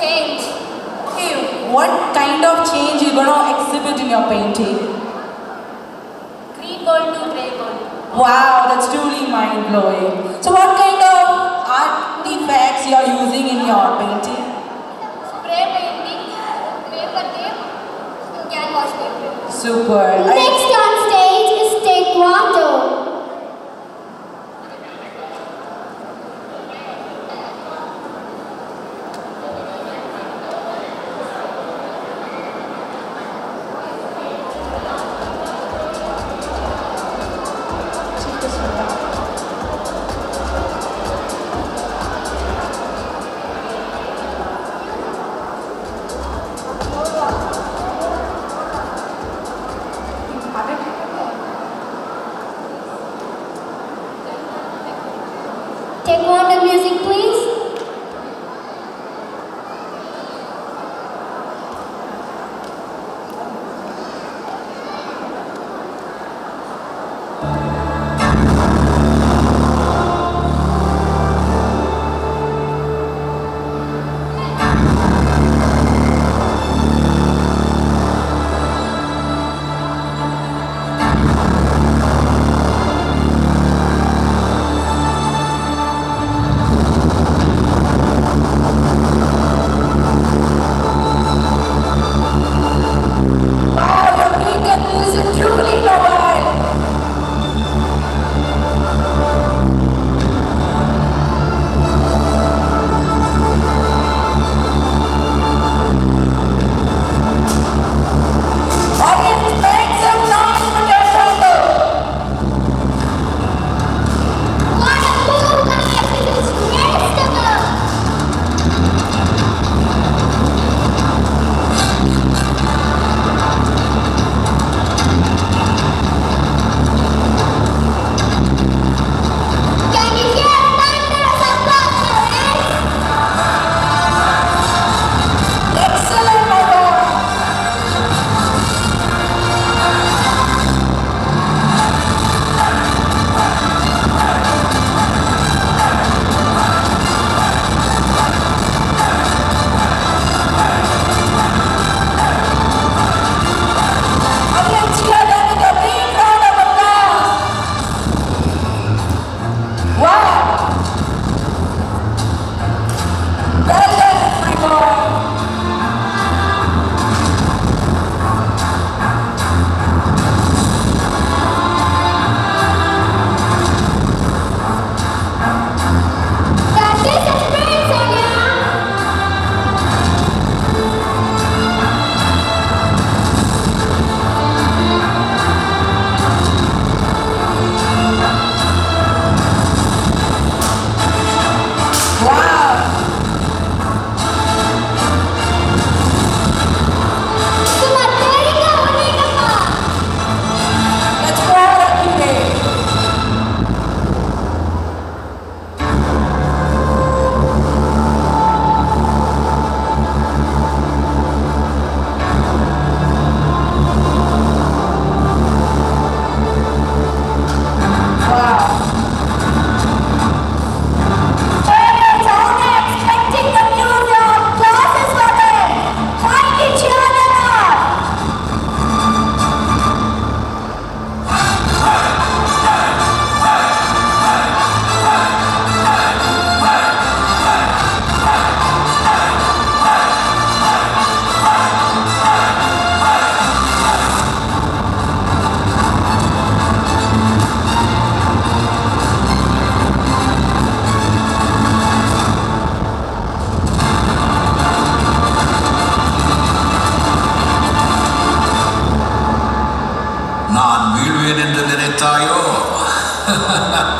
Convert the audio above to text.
Change. Okay, what kind of change you gonna exhibit in your painting? Green gold to grey gold. Wow, that's truly mind blowing. So, what kind of artifacts you are using in your painting? Spray painting, paper tape, canvas paper. Super. Next on stage is Taekwondo. Taekwondo ruin in the minute tayo.